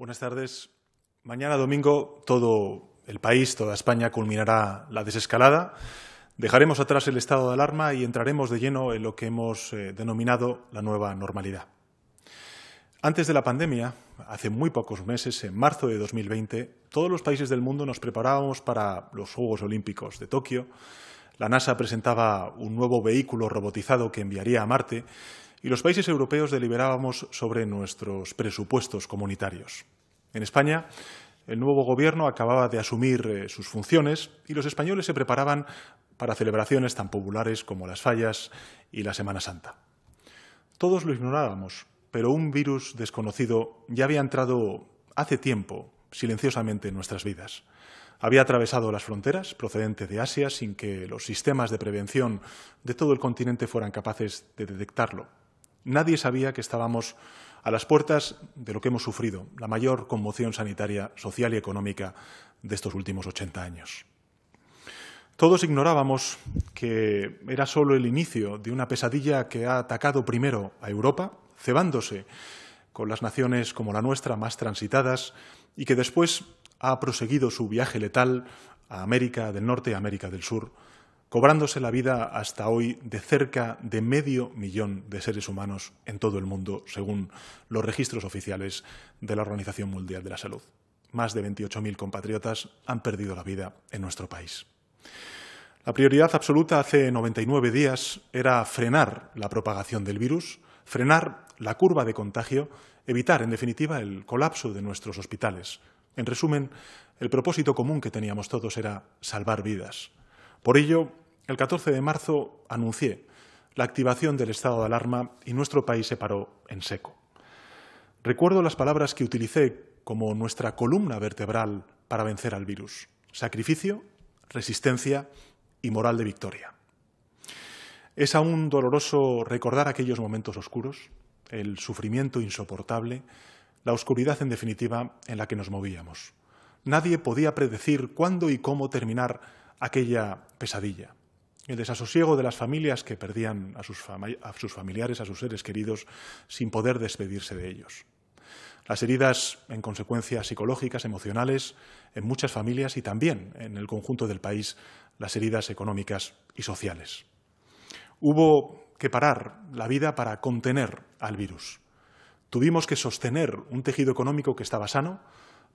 Buenas tardes. Mañana domingo todo el país, toda España culminará la desescalada. Dejaremos atrás el estado de alarma y entraremos de lleno en lo que hemos eh, denominado la nueva normalidad. Antes de la pandemia, hace muy pocos meses, en marzo de 2020, todos los países del mundo nos preparábamos para los Juegos Olímpicos de Tokio. La NASA presentaba un nuevo vehículo robotizado que enviaría a Marte y los países europeos deliberábamos sobre nuestros presupuestos comunitarios. En España, el nuevo Gobierno acababa de asumir eh, sus funciones y los españoles se preparaban para celebraciones tan populares como las fallas y la Semana Santa. Todos lo ignorábamos, pero un virus desconocido ya había entrado hace tiempo silenciosamente en nuestras vidas. Había atravesado las fronteras procedente de Asia sin que los sistemas de prevención de todo el continente fueran capaces de detectarlo. Nadie sabía que estábamos a las puertas de lo que hemos sufrido, la mayor conmoción sanitaria, social y económica de estos últimos 80 años. Todos ignorábamos que era solo el inicio de una pesadilla que ha atacado primero a Europa, cebándose con las naciones como la nuestra más transitadas y que después ha proseguido su viaje letal a América del Norte y América del Sur, cobrándose la vida hasta hoy de cerca de medio millón de seres humanos en todo el mundo, según los registros oficiales de la Organización Mundial de la Salud. Más de 28.000 compatriotas han perdido la vida en nuestro país. La prioridad absoluta hace 99 días era frenar la propagación del virus, frenar la curva de contagio, evitar, en definitiva, el colapso de nuestros hospitales. En resumen, el propósito común que teníamos todos era salvar vidas. Por ello, el 14 de marzo anuncié la activación del estado de alarma y nuestro país se paró en seco. Recuerdo las palabras que utilicé como nuestra columna vertebral para vencer al virus. Sacrificio, resistencia y moral de victoria. Es aún doloroso recordar aquellos momentos oscuros, el sufrimiento insoportable, la oscuridad en definitiva en la que nos movíamos. Nadie podía predecir cuándo y cómo terminar aquella pesadilla. El desasosiego de las familias que perdían a sus, familiares, a sus seres queridos, sin poder despedirse de ellos. Las heridas, en consecuencias psicológicas, emocionales, en muchas familias y también en el conjunto del país, las heridas económicas y sociales. Hubo que parar la vida para contener al virus. Tuvimos que sostener un tejido económico que estaba sano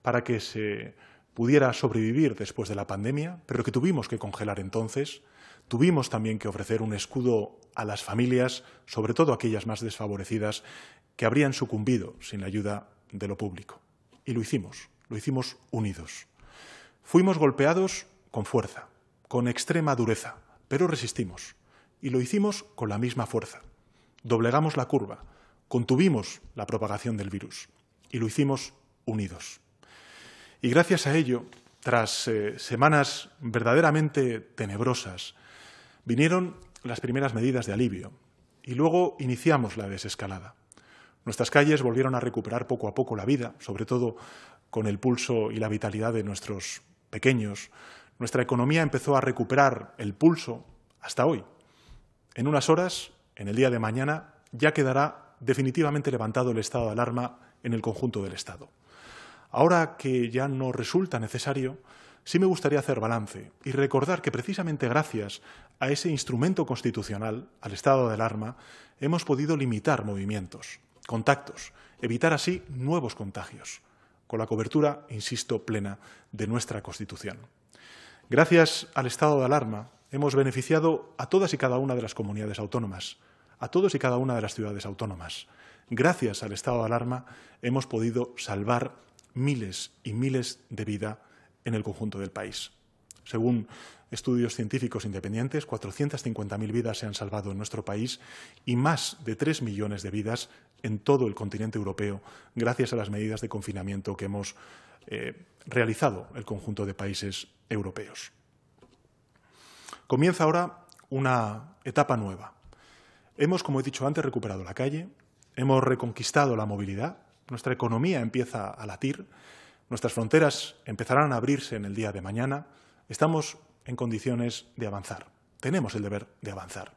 para que se pudiera sobrevivir después de la pandemia, pero que tuvimos que congelar entonces. Tuvimos también que ofrecer un escudo a las familias, sobre todo aquellas más desfavorecidas, que habrían sucumbido sin la ayuda de lo público. Y lo hicimos, lo hicimos unidos. Fuimos golpeados con fuerza, con extrema dureza, pero resistimos. Y lo hicimos con la misma fuerza. Doblegamos la curva, contuvimos la propagación del virus. Y lo hicimos unidos. Y gracias a ello, tras eh, semanas verdaderamente tenebrosas, vinieron las primeras medidas de alivio y luego iniciamos la desescalada. Nuestras calles volvieron a recuperar poco a poco la vida, sobre todo con el pulso y la vitalidad de nuestros pequeños. Nuestra economía empezó a recuperar el pulso hasta hoy. En unas horas, en el día de mañana, ya quedará definitivamente levantado el estado de alarma en el conjunto del Estado. Ahora que ya no resulta necesario, sí me gustaría hacer balance y recordar que precisamente gracias a ese instrumento constitucional, al estado de alarma, hemos podido limitar movimientos, contactos, evitar así nuevos contagios, con la cobertura, insisto, plena de nuestra Constitución. Gracias al estado de alarma hemos beneficiado a todas y cada una de las comunidades autónomas, a todos y cada una de las ciudades autónomas. Gracias al estado de alarma hemos podido salvar miles y miles de vidas en el conjunto del país. Según estudios científicos independientes, 450.000 vidas se han salvado en nuestro país y más de 3 millones de vidas en todo el continente europeo gracias a las medidas de confinamiento que hemos eh, realizado el conjunto de países europeos. Comienza ahora una etapa nueva. Hemos, como he dicho antes, recuperado la calle, hemos reconquistado la movilidad, nuestra economía empieza a latir, nuestras fronteras empezarán a abrirse en el día de mañana, estamos en condiciones de avanzar. Tenemos el deber de avanzar.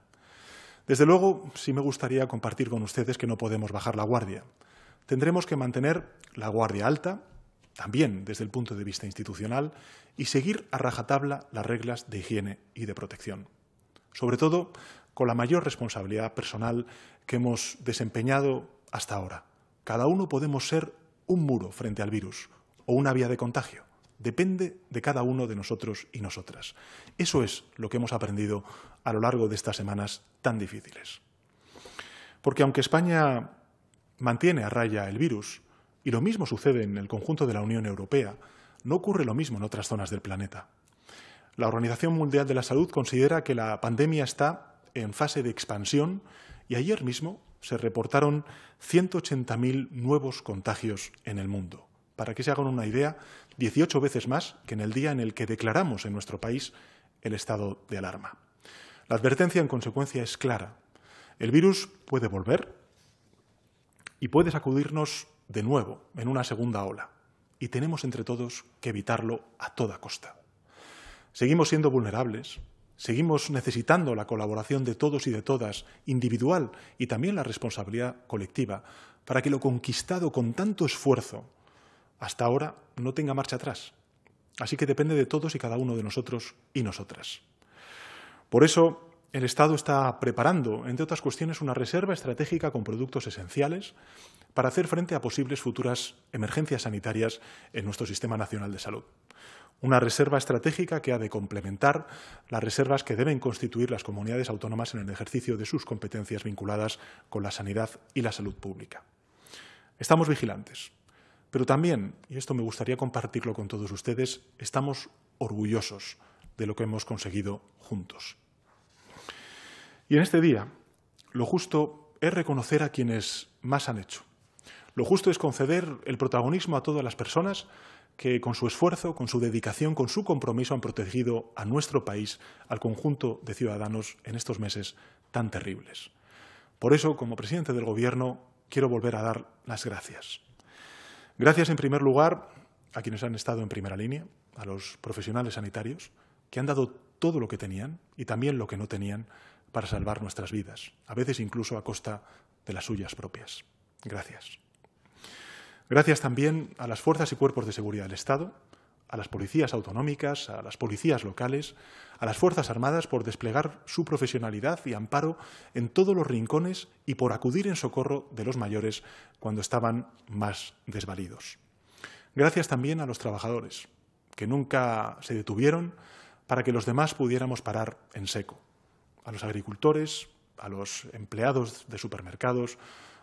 Desde luego, sí me gustaría compartir con ustedes que no podemos bajar la guardia. tendremos que mantener la guardia alta, también desde el punto de vista institucional, y seguir a rajatabla las reglas de higiene y de protección. Sobre todo con la mayor responsabilidad personal que hemos desempeñado hasta ahora. Cada uno podemos ser un muro frente al virus o una vía de contagio. Depende de cada uno de nosotros y nosotras. Eso es lo que hemos aprendido a lo largo de estas semanas tan difíciles. Porque aunque España mantiene a raya el virus, y lo mismo sucede en el conjunto de la Unión Europea, no ocurre lo mismo en otras zonas del planeta. La Organización Mundial de la Salud considera que la pandemia está en fase de expansión y ayer mismo se reportaron 180.000 nuevos contagios en el mundo. Para que se hagan una idea, 18 veces más que en el día en el que declaramos en nuestro país el estado de alarma. La advertencia, en consecuencia, es clara. El virus puede volver y puede sacudirnos de nuevo en una segunda ola. Y tenemos entre todos que evitarlo a toda costa. Seguimos siendo vulnerables, seguimos necesitando la colaboración de todos y de todas, individual y también la responsabilidad colectiva, para que lo conquistado con tanto esfuerzo hasta ahora no tenga marcha atrás. Así que depende de todos y cada uno de nosotros y nosotras. Por eso, el Estado está preparando, entre otras cuestiones, una reserva estratégica con productos esenciales para hacer frente a posibles futuras emergencias sanitarias en nuestro Sistema Nacional de Salud. Una reserva estratégica que ha de complementar las reservas que deben constituir las comunidades autónomas en el ejercicio de sus competencias vinculadas con la sanidad y la salud pública. Estamos vigilantes, pero también, y esto me gustaría compartirlo con todos ustedes, estamos orgullosos de lo que hemos conseguido juntos. Y en este día, lo justo es reconocer a quienes más han hecho. Lo justo es conceder el protagonismo a todas las personas que con su esfuerzo, con su dedicación, con su compromiso han protegido a nuestro país, al conjunto de ciudadanos en estos meses tan terribles. Por eso, como presidente del Gobierno, quiero volver a dar las gracias. Gracias, en primer lugar, a quienes han estado en primera línea, a los profesionales sanitarios, que han dado todo lo que tenían y también lo que no tenían para salvar nuestras vidas, a veces incluso a costa de las suyas propias. Gracias. Gracias también a las fuerzas y cuerpos de seguridad del Estado, a las policías autonómicas, a las policías locales, a las Fuerzas Armadas por desplegar su profesionalidad y amparo en todos los rincones y por acudir en socorro de los mayores cuando estaban más desvalidos. Gracias también a los trabajadores, que nunca se detuvieron para que los demás pudiéramos parar en seco a los agricultores, a los empleados de supermercados,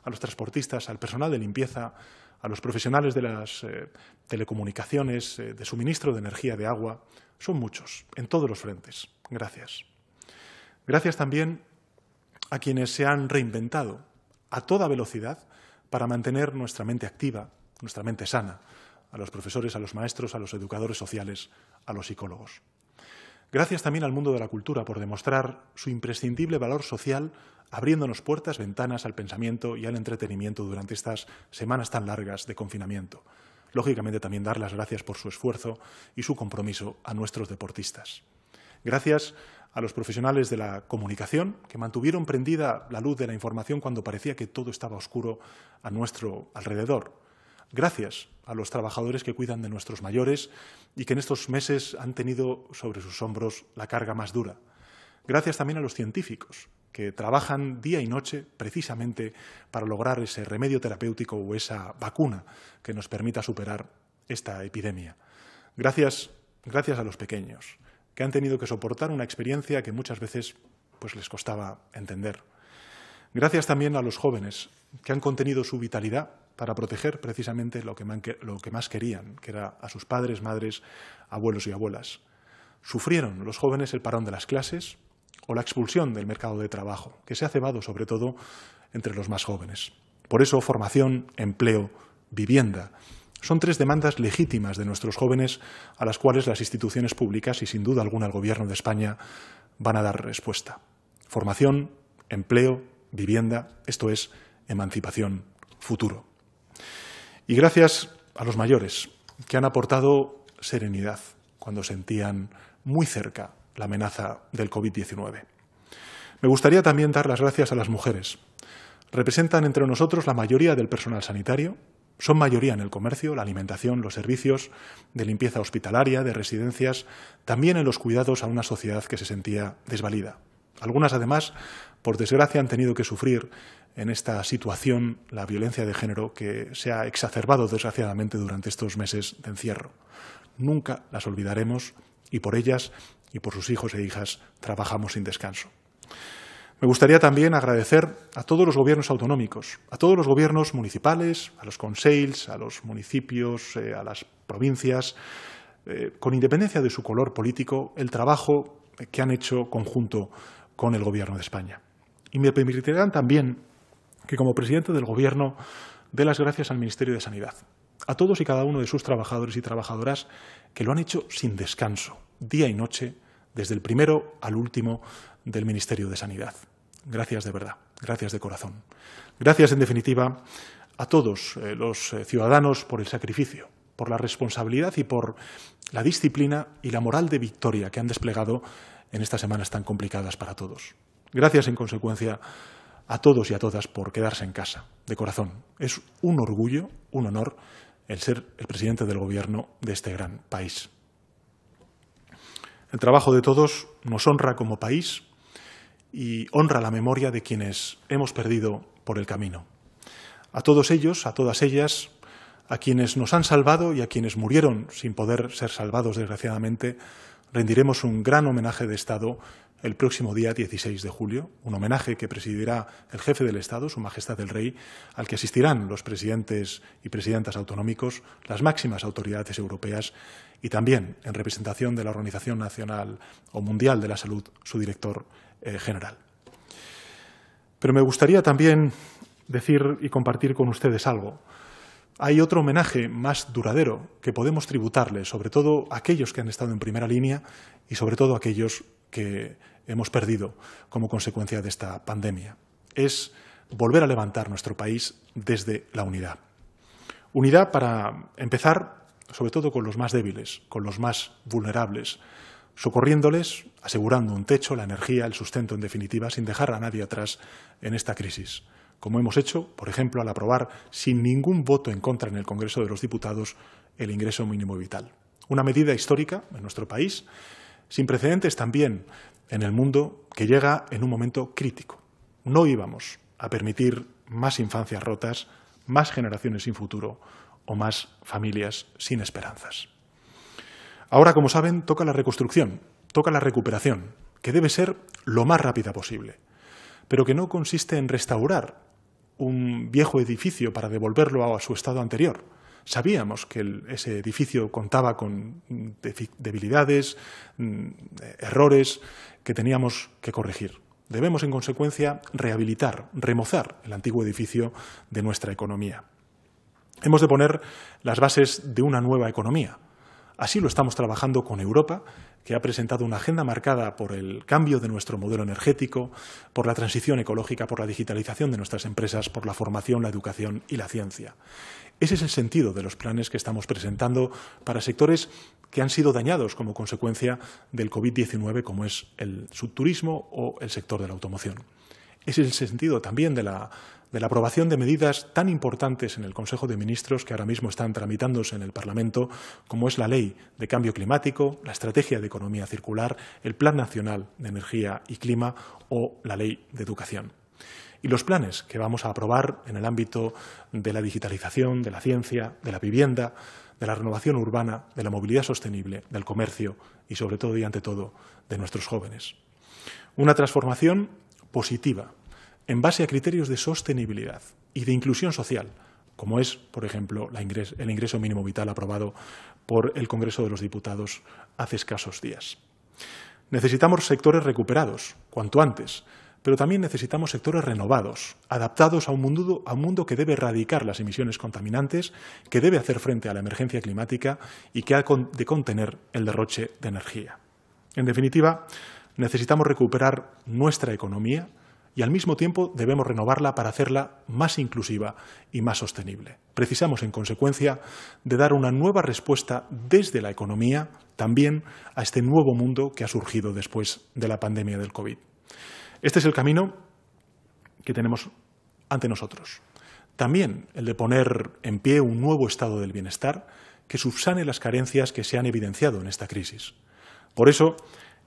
a los transportistas, al personal de limpieza, a los profesionales de las eh, telecomunicaciones, eh, de suministro de energía, de agua. Son muchos, en todos los frentes. Gracias. Gracias también a quienes se han reinventado a toda velocidad para mantener nuestra mente activa, nuestra mente sana, a los profesores, a los maestros, a los educadores sociales, a los psicólogos. Gracias también al mundo de la cultura por demostrar su imprescindible valor social, abriéndonos puertas, ventanas al pensamiento y al entretenimiento durante estas semanas tan largas de confinamiento. Lógicamente también dar las gracias por su esfuerzo y su compromiso a nuestros deportistas. Gracias a los profesionales de la comunicación que mantuvieron prendida la luz de la información cuando parecía que todo estaba oscuro a nuestro alrededor gracias a los trabajadores que cuidan de nuestros mayores y que en estos meses han tenido sobre sus hombros la carga más dura. Gracias también a los científicos que trabajan día y noche precisamente para lograr ese remedio terapéutico o esa vacuna que nos permita superar esta epidemia. Gracias, gracias a los pequeños, que han tenido que soportar una experiencia que muchas veces pues, les costaba entender. Gracias también a los jóvenes, que han contenido su vitalidad para proteger precisamente lo que, más querían, que era a sus padres, madres, abuelos y abuelas. Sufrieron los jóvenes el parón de las clases o la expulsión del mercado de trabajo, que se ha cebado sobre todo entre los más jóvenes. Por eso, formación, empleo, vivienda son tres demandas legítimas de nuestros jóvenes a las cuales las instituciones públicas y sin duda alguna el Gobierno de España van a dar respuesta. Formación, empleo, vivienda, esto es emancipación, futuro. Y gracias a los mayores, que han aportado serenidad cuando sentían muy cerca la amenaza del COVID-19. Me gustaría también dar las gracias a las mujeres, Representan entre nosotros la mayoría del personal sanitario, son mayoría en el comercio, la alimentación, los servicios de limpieza hospitalaria, de residencias, también en los cuidados a una sociedad que se sentía desvalida. Algunas, además, por desgracia, han tenido que sufrir en esta situación la violencia de género que se ha exacerbado, desgraciadamente, durante estos meses de encierro. Nunca las olvidaremos y por ellas y por sus hijos e hijas trabajamos sin descanso. Me gustaría también agradecer a todos los gobiernos autonómicos, a todos los gobiernos municipales, a los conseils, a los municipios, eh, a las provincias, eh, con independencia de su color político, el trabajo que han hecho conjunto con el Gobierno de España. Y me permitirán también que, como presidente del Gobierno, dé las gracias al Ministerio de Sanidad, a todos y cada uno de sus trabajadores y trabajadoras que lo han hecho sin descanso, día y noche, desde el primero al último del Ministerio de Sanidad. Gracias de verdad, gracias de corazón. Gracias, en definitiva, a todos eh, los eh, ciudadanos por el sacrificio, por la responsabilidad y por la disciplina y la moral de victoria que han desplegado en estas semanas tan complicadas para todos. Gracias, en consecuencia, a todos y a todas por quedarse en casa, de corazón. Es un orgullo, un honor, el ser el presidente del Gobierno de este gran país. El trabajo de todos nos honra como país y honra la memoria de quienes hemos perdido por el camino. A todos ellos, a todas ellas, a quienes nos han salvado y a quienes murieron sin poder ser salvados, desgraciadamente, rendiremos un gran homenaje de Estado el próximo día 16 de julio, un homenaje que presidirá el jefe del Estado, Su Majestad el Rey, al que asistirán los presidentes y presidentas autonómicos, las máximas autoridades europeas y también, en representación de la Organización Nacional o Mundial de la Salud, su director eh, general. Pero me gustaría también decir y compartir con ustedes algo. Hay otro homenaje más duradero que podemos tributarle, sobre todo a aquellos que han estado en primera línea y sobre todo a aquellos que hemos perdido como consecuencia de esta pandemia. Es volver a levantar nuestro país desde la unidad. Unidad para empezar, sobre todo con los más débiles, con los más vulnerables, socorriéndoles, asegurando un techo, la energía, el sustento, en definitiva, sin dejar a nadie atrás en esta crisis, como hemos hecho, por ejemplo, al aprobar sin ningún voto en contra en el Congreso de los Diputados el ingreso mínimo vital. Una medida histórica en nuestro país, sin precedentes también en el mundo, que llega en un momento crítico. No íbamos a permitir más infancias rotas, más generaciones sin futuro o más familias sin esperanzas. Ahora, como saben, toca la reconstrucción, toca la recuperación, que debe ser lo más rápida posible, pero que no consiste en restaurar un viejo edificio para devolverlo a su estado anterior. Sabíamos que ese edificio contaba con debilidades, mm, errores que teníamos que corregir. Debemos, en consecuencia, rehabilitar, remozar el antiguo edificio de nuestra economía. Hemos de poner las bases de una nueva economía, Así lo estamos trabajando con Europa, que ha presentado una agenda marcada por el cambio de nuestro modelo energético, por la transición ecológica, por la digitalización de nuestras empresas, por la formación, la educación y la ciencia. Ese es el sentido de los planes que estamos presentando para sectores que han sido dañados como consecuencia del COVID-19, como es el subturismo o el sector de la automoción. Ese es el sentido también de la de la aprobación de medidas tan importantes en el Consejo de Ministros que ahora mismo están tramitándose en el Parlamento, como es la Ley de Cambio Climático, la Estrategia de Economía Circular, el Plan Nacional de Energía y Clima o la Ley de Educación. Y los planes que vamos a aprobar en el ámbito de la digitalización, de la ciencia, de la vivienda, de la renovación urbana, de la movilidad sostenible, del comercio y, sobre todo y ante todo, de nuestros jóvenes. Una transformación positiva en base a criterios de sostenibilidad y de inclusión social, como es, por ejemplo, el ingreso mínimo vital aprobado por el Congreso de los Diputados hace escasos días. Necesitamos sectores recuperados, cuanto antes, pero también necesitamos sectores renovados, adaptados a un, mundo, que debe erradicar las emisiones contaminantes, que debe hacer frente a la emergencia climática y que ha de contener el derroche de energía. En definitiva, necesitamos recuperar nuestra economía, y al mismo tiempo debemos renovarla para hacerla más inclusiva y más sostenible. Precisamos, en consecuencia, de dar una nueva respuesta desde la economía también a este nuevo mundo que ha surgido después de la pandemia del COVID. Este es el camino que tenemos ante nosotros. También el de poner en pie un nuevo estado del bienestar que subsane las carencias que se han evidenciado en esta crisis. Por eso,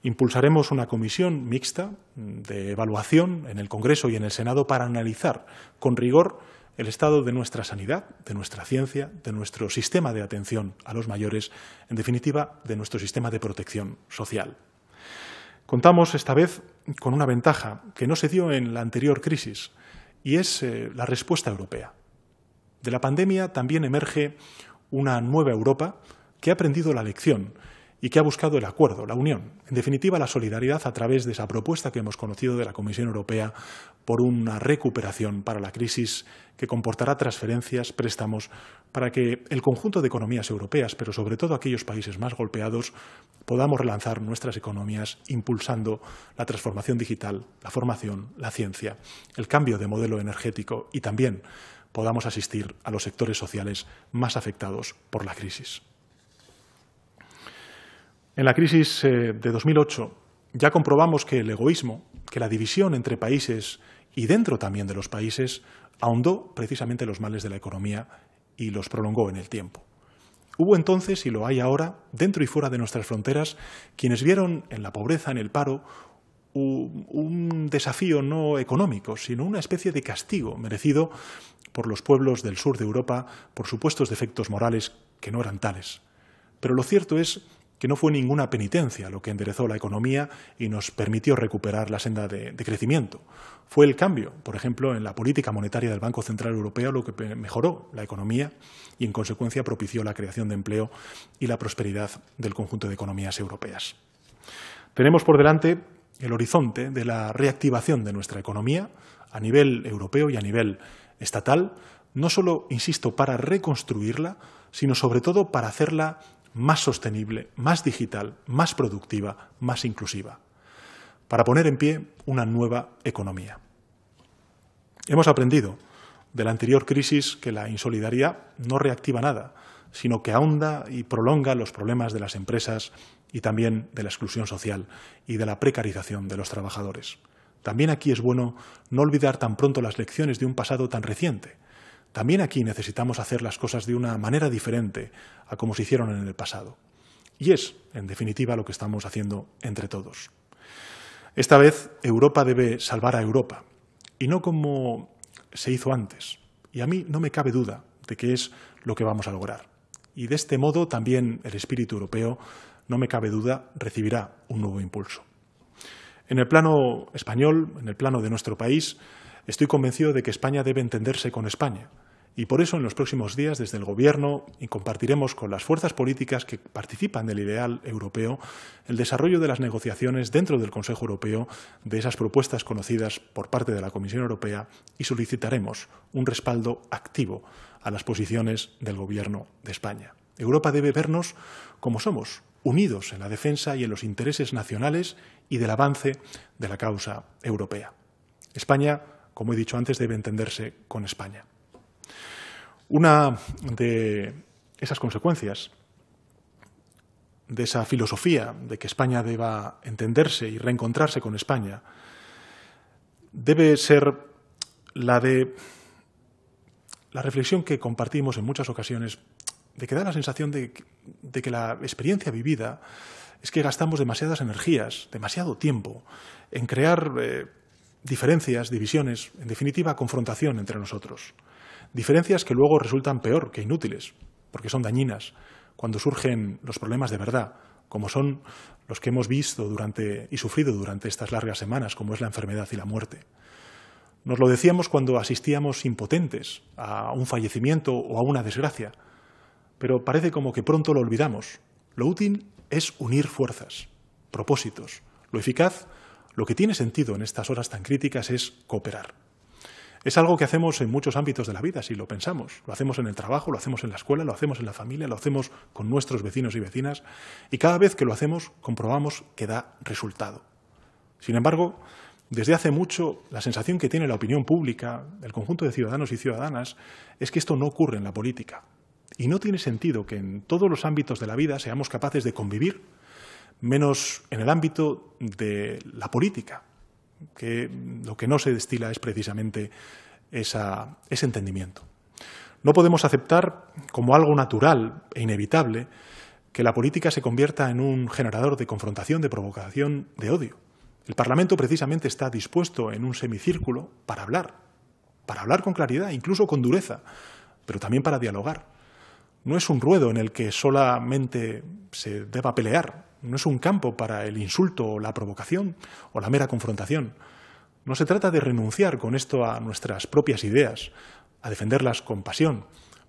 impulsaremos una comisión mixta de evaluación en el Congreso y en el Senado para analizar con rigor el estado de nuestra sanidad, de nuestra ciencia, de nuestro sistema de atención a los mayores, en definitiva, de nuestro sistema de protección social. Contamos esta vez con una ventaja que no se dio en la anterior crisis y es eh, la respuesta europea. De la pandemia también emerge una nueva Europa que ha aprendido la lección y que ha buscado el acuerdo, la unión, en definitiva la solidaridad a través de esa propuesta que hemos conocido de la Comisión Europea por una recuperación para la crisis que comportará transferencias, préstamos, para que el conjunto de economías europeas, pero sobre todo aquellos países más golpeados, podamos relanzar nuestras economías impulsando la transformación digital, la formación, la ciencia, el cambio de modelo energético y también podamos asistir a los sectores sociales más afectados por la crisis. En la crisis eh, de 2008 ya comprobamos que el egoísmo, que la división entre países y dentro también de los países ahondó precisamente los males de la economía y los prolongó en el tiempo. Hubo entonces, y lo hay ahora, dentro y fuera de nuestras fronteras, quienes vieron en la pobreza, en el paro, un desafío no económico, sino una especie de castigo merecido por los pueblos del sur de Europa por supuestos defectos morales que no eran tales. Pero lo cierto es que no fue ninguna penitencia lo que enderezó la economía y nos permitió recuperar la senda de, crecimiento. Fue el cambio, por ejemplo, en la política monetaria del Banco Central Europeo lo que mejoró la economía y, en consecuencia, propició la creación de empleo y la prosperidad del conjunto de economías europeas. Tenemos por delante el horizonte de la reactivación de nuestra economía a nivel europeo y a nivel estatal, no solo, insisto, para reconstruirla, sino sobre todo para hacerla más sostenible, más digital, más productiva, más inclusiva, para poner en pie una nueva economía. Hemos aprendido de la anterior crisis que la insolidaridad no reactiva nada, sino que ahonda y prolonga los problemas de las empresas y también de la exclusión social y de la precarización de los trabajadores. También aquí es bueno no olvidar tan pronto las lecciones de un pasado tan reciente, también aquí necesitamos hacer las cosas de una manera diferente a como se hicieron en el pasado. Y es, en definitiva, lo que estamos haciendo entre todos. Esta vez Europa debe salvar a Europa, y no como se hizo antes. Y a mí no me cabe duda de que es lo que vamos a lograr. Y de este modo también el espíritu europeo, no me cabe duda, recibirá un nuevo impulso. En el plano español, en el plano de nuestro país, Estoy convencido de que España debe entenderse con España. Y por eso en los próximos días, desde el Gobierno, y compartiremos con las fuerzas políticas que participan del ideal europeo el desarrollo de las negociaciones dentro del Consejo Europeo de esas propuestas conocidas por parte de la Comisión Europea y solicitaremos un respaldo activo a las posiciones del Gobierno de España. Europa debe vernos como somos, unidos en la defensa y en los intereses nacionales y del avance de la causa europea. España como he dicho antes, debe entenderse con España. Una de esas consecuencias de esa filosofía de que España deba entenderse y reencontrarse con España debe ser la de la reflexión que compartimos en muchas ocasiones de que da la sensación de, que la experiencia vivida es que gastamos demasiadas energías, demasiado tiempo en crear eh, diferencias, divisiones, en definitiva, confrontación entre nosotros. Diferencias que luego resultan peor que inútiles, porque son dañinas cuando surgen los problemas de verdad, como son los que hemos visto durante y sufrido durante estas largas semanas, como es la enfermedad y la muerte. Nos lo decíamos cuando asistíamos impotentes a un fallecimiento o a una desgracia, pero parece como que pronto lo olvidamos. Lo útil es unir fuerzas, propósitos. Lo eficaz lo que tiene sentido en estas horas tan críticas es cooperar. Es algo que hacemos en muchos ámbitos de la vida, si lo pensamos. Lo hacemos en el trabajo, lo hacemos en la escuela, lo hacemos en la familia, lo hacemos con nuestros vecinos y vecinas, y cada vez que lo hacemos comprobamos que da resultado. Sin embargo, desde hace mucho la sensación que tiene la opinión pública, el conjunto de ciudadanos y ciudadanas, es que esto no ocurre en la política. Y no tiene sentido que en todos los ámbitos de la vida seamos capaces de convivir menos en el ámbito de la política, que lo que no se destila es precisamente ese entendimiento. No podemos aceptar como algo natural e inevitable que la política se convierta en un generador de confrontación, de provocación, de odio. El Parlamento precisamente está dispuesto en un semicírculo para hablar, para hablar con claridad, incluso con dureza, pero también para dialogar. No es un ruedo en el que solamente se deba pelear, no es un campo para el insulto o la provocación o la mera confrontación. No se trata de renunciar con esto a nuestras propias ideas, a defenderlas con pasión,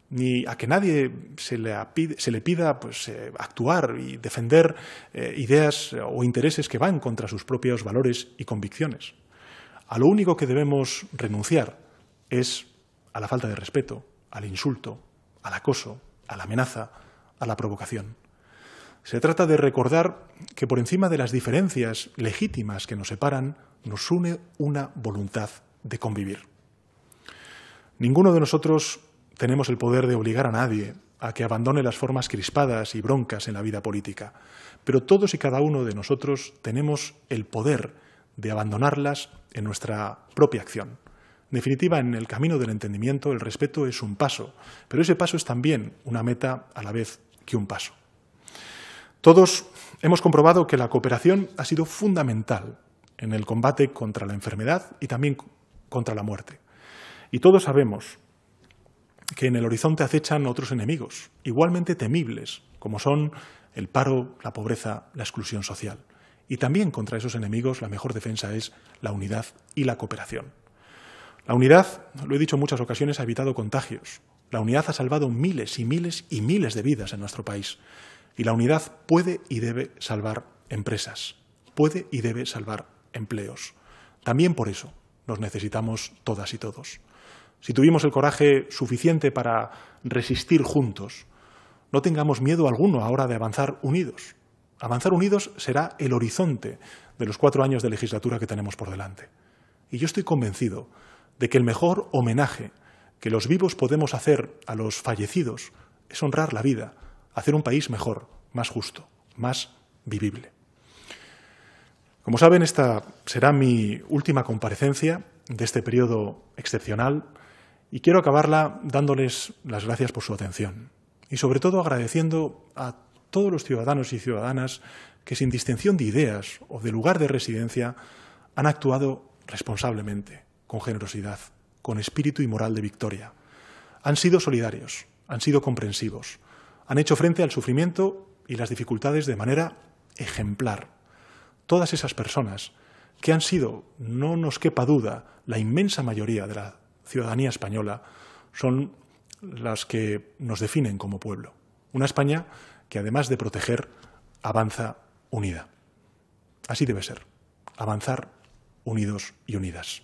ni a que nadie se le, pida pues, eh, actuar y defender eh, ideas o intereses que van contra sus propios valores y convicciones. A lo único que debemos renunciar es a la falta de respeto, al insulto, al acoso, a la amenaza, a la provocación. Se trata de recordar que por encima de las diferencias legítimas que nos separan, nos une una voluntad de convivir. Ninguno de nosotros tenemos el poder de obligar a nadie a que abandone las formas crispadas y broncas en la vida política, pero todos y cada uno de nosotros tenemos el poder de abandonarlas en nuestra propia acción. En definitiva, en el camino del entendimiento el respeto es un paso, pero ese paso es también una meta a la vez que un paso. Todos hemos comprobado que la cooperación ha sido fundamental en el combate contra la enfermedad y también contra la muerte. Y todos sabemos que en el horizonte acechan otros enemigos, igualmente temibles, como son el paro, la pobreza, la exclusión social. Y también contra esos enemigos la mejor defensa es la unidad y la cooperación. La unidad, lo he dicho en muchas ocasiones, ha evitado contagios. La unidad ha salvado miles y miles y miles de vidas en nuestro país. Y la unidad puede y debe salvar empresas, puede y debe salvar empleos. También por eso nos necesitamos todas y todos si tuvimos el coraje suficiente para resistir juntos, no tengamos miedo alguno ahora de avanzar unidos. Avanzar unidos será el horizonte de los cuatro años de legislatura que tenemos por delante. Y yo estoy convencido de que el mejor homenaje que los vivos podemos hacer a los fallecidos es honrar la vida, hacer un país mejor, más justo, más vivible. Como saben, esta será mi última comparecencia de este periodo excepcional y quiero acabarla dándoles las gracias por su atención y sobre todo agradeciendo a todos los ciudadanos y ciudadanas que sin distinción de ideas o de lugar de residencia han actuado responsablemente, con generosidad, con espíritu y moral de victoria. Han sido solidarios, han sido comprensivos, han hecho frente al sufrimiento y las dificultades de manera ejemplar. Todas esas personas que han sido, no nos quepa duda, la inmensa mayoría de la ciudadanía española son las que nos definen como pueblo. Una España que, además de proteger, avanza unida. Así debe ser. Avanzar unidos y unidas.